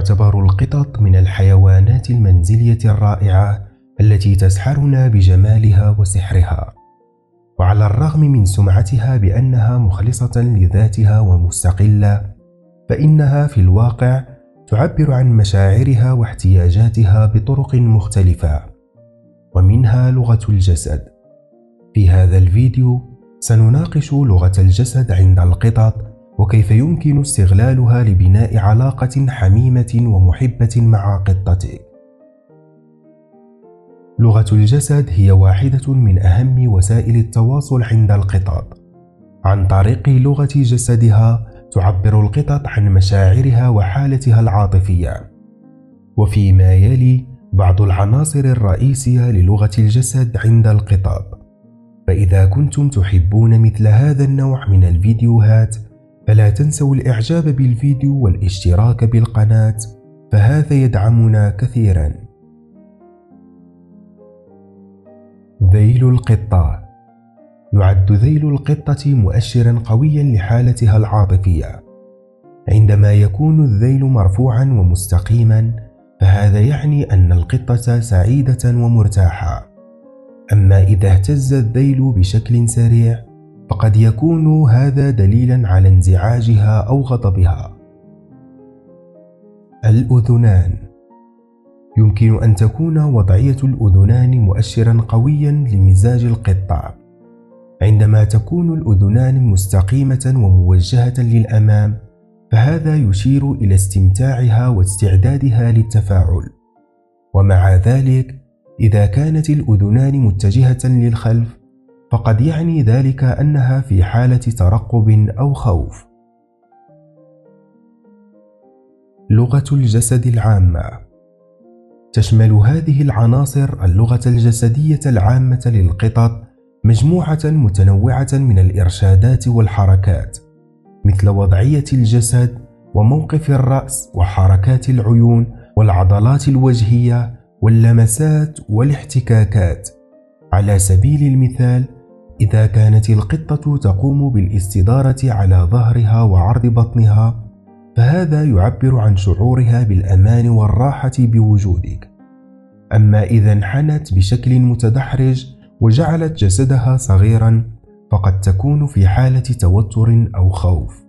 تعتبر القطط من الحيوانات المنزلية الرائعة التي تسحرنا بجمالها وسحرها. وعلى الرغم من سمعتها بأنها مخلصة لذاتها ومستقلة فإنها في الواقع تعبر عن مشاعرها واحتياجاتها بطرق مختلفة ومنها لغة الجسد. في هذا الفيديو سنناقش لغة الجسد عند القطط وكيف يمكن استغلالها لبناء علاقة حميمة ومحبة مع قطتك. لغة الجسد هي واحدة من أهم وسائل التواصل عند القطط. عن طريق لغة جسدها تعبر القطط عن مشاعرها وحالتها العاطفية. وفيما يلي بعض العناصر الرئيسية للغة الجسد عند القطط. فإذا كنتم تحبون مثل هذا النوع من الفيديوهات فلا تنسوا الإعجاب بالفيديو والاشتراك بالقناة فهذا يدعمنا كثيرا. ذيل القطة. يعد ذيل القطة مؤشرا قويا لحالتها العاطفية. عندما يكون الذيل مرفوعا ومستقيما فهذا يعني أن القطة سعيدة ومرتاحة. أما إذا اهتز الذيل بشكل سريع فقد يكون هذا دليلا على انزعاجها أو غضبها. الأذنان. يمكن أن تكون وضعية الأذنان مؤشرا قويا لمزاج القطه عندما تكون الأذنان مستقيمة وموجهة للأمام فهذا يشير إلى استمتاعها واستعدادها للتفاعل. ومع ذلك إذا كانت الأذنان متجهة للخلف فقد يعني ذلك أنها في حالة ترقب أو خوف. لغة الجسد العامة تشمل هذه العناصر اللغة الجسدية العامة للقطط مجموعة متنوعة من الإرشادات والحركات مثل وضعية الجسد وموقف الرأس وحركات العيون والعضلات الوجهية واللمسات والاحتكاكات على سبيل المثال إذا كانت القطة تقوم بالاستدارة على ظهرها وعرض بطنها فهذا يعبر عن شعورها بالأمان والراحة بوجودك. أما إذا انحنت بشكل متدحرج وجعلت جسدها صغيرا فقد تكون في حالة توتر أو خوف.